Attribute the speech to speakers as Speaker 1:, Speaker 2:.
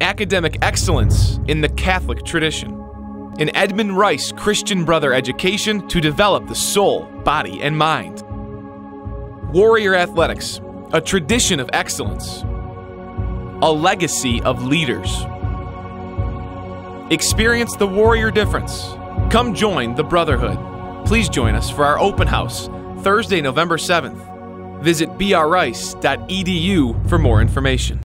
Speaker 1: academic excellence in the Catholic tradition. An Edmund Rice Christian Brother education to develop the soul, body, and mind. Warrior Athletics, a tradition of excellence, a legacy of leaders. Experience the warrior difference. Come join the Brotherhood. Please join us for our open house Thursday, November 7th. Visit brrice.edu for more information.